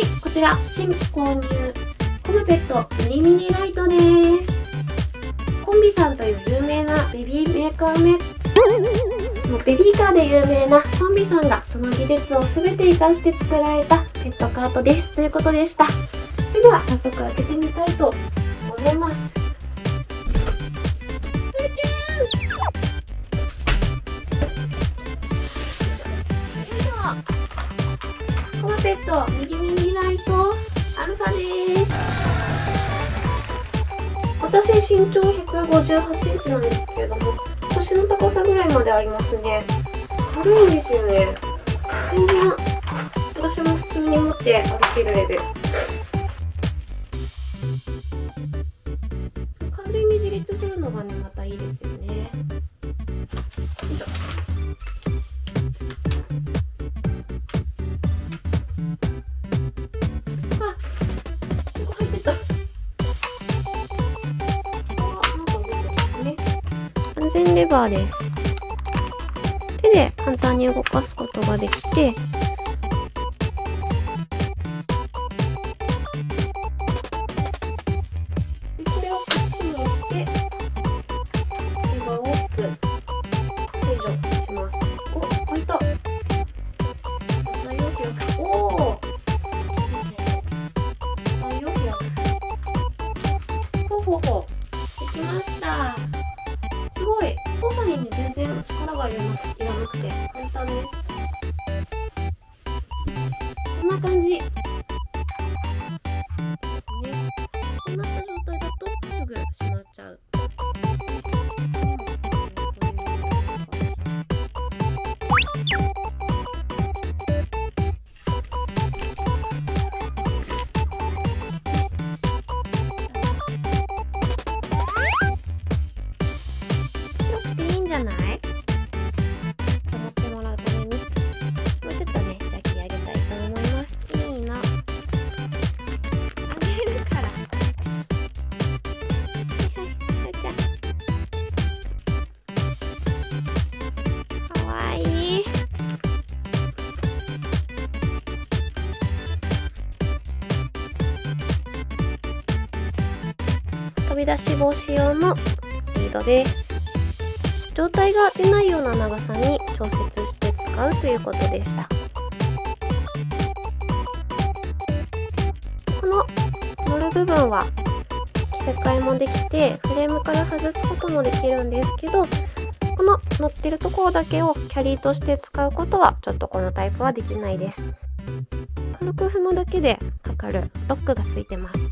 はい、こちら新規購入コムペットミニミニライトですコンビさんという有名なベビーメーカーメもうベビーカーで有名なコンビさんがその技術を全て活かして作られたペットカートです。ということでした。それでは早速開けてみたいと思います。コムペットミニとアルファです。私身長158センチなんですけれども腰の高さぐらいまでありますね。軽いんですよね。全然私も普通に持って歩けるレベルレバーです。手で簡単に動かすことができてな感じ。び出し防止用のリードです。状態が出ないような長さに調節して使うということでした。この乗る部分は着せ替えもできてフレームから外すこともできるんですけどこの乗ってるところだけをキャリーとして使うことはちょっとこのタイプはできないです。軽く踏むだけでかかるロックがついてます。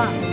購